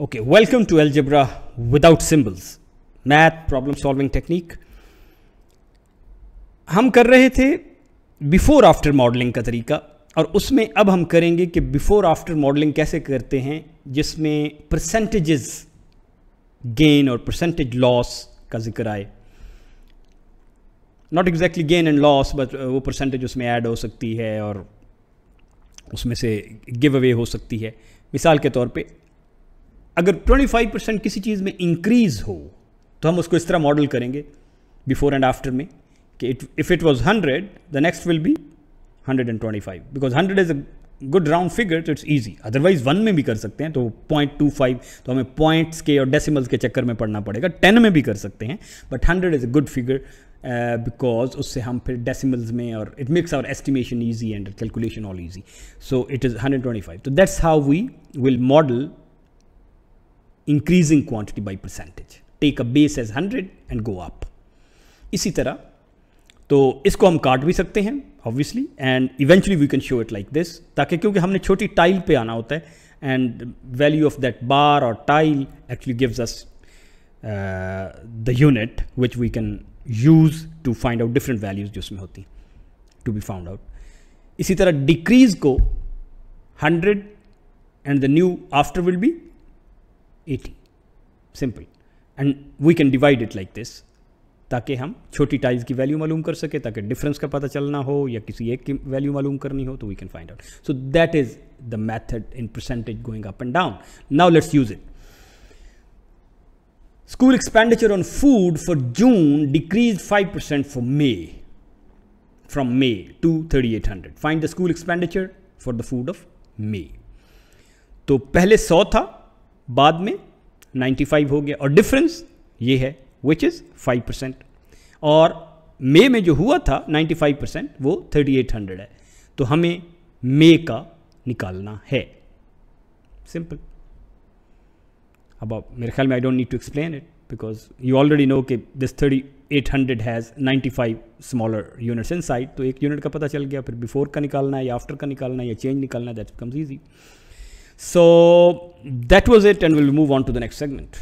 Okay, welcome to Algebra without symbols, math problem solving technique. हम कर रहे थे बिफोर आफ्टर मॉडलिंग का तरीका और उसमें अब हम करेंगे कि बिफोर आफ्टर मॉडलिंग कैसे करते हैं जिसमें परसेंटेजेस गेन और परसेंटेज लॉस का ज़िक्र आए। Not exactly gain and loss but वो परसेंटेज उसमें ऐड हो सकती है और उसमें से गिव अवे हो सकती है। मिसाल के तौर पे अगर 25 परसेंट किसी चीज़ में इंक्रीज हो तो हम उसको इस तरह मॉडल करेंगे बिफोर एंड आफ्टर में, कि it if it was hundred the next will be hundred and twenty five because hundred is a good round figure तो इट्स ईजी अदरवाइज़ वन में भी कर सकते हैं तो पॉइंट टू फाइव तो हमें पॉइंट्स के और डेसिमल्स के चक्कर में पढ़ना पड़ेगा। टेन में भी कर सकते हैं but hundred is a good figure because उससे हम फिर डेसिमल्स में और it makes our estimation easy and calculation all easy so it is hundred twenty five तो that's how we will model increasing quantity by percentage. Take a base as 100 and go up. इसी तरह तो इसको हम काट भी सकते हैं obviously and eventually we can show it like this ताकि क्योंकि हमने छोटी टाइल पे आना होता है and value of that bar और tile actually gives us the unit which we can use to find out different values जो उसमें होती टू बी फाउंड आउट इसी तरह डिक्रीज को 100 and the new after will be 80 simple and we can divide it like this ताकि हम छोटी tiles की वैल्यू मालूम कर सके ताकि डिफरेंस का पता चलना हो या किसी एक की वैल्यू मालूम करनी हो तो we can find out so that is the method in percentage going up and down now let's use it School expenditure on food for June decreased 5% for May, from May to 3800. Find the school expenditure for the food of May. तो पहले 100 था बाद में 95 हो गया. और difference ये है विच इज़ 5 परसेंट और मे में जो हुआ था 95 परसेंट वो 3800 है. तो हमें मे का निकालना है. सिंपल अब आप मेरे ख्याल में I don't need to explain it because you already know कि this thirty eight hundred has ninety five smaller units inside तो एक यूनिट का पता चल गया, फिर बिफोर का निकालना है या आफ्टर का निकालना है या चेंज निकालना है that becomes easy So that was it, and we'll move on to the next segment.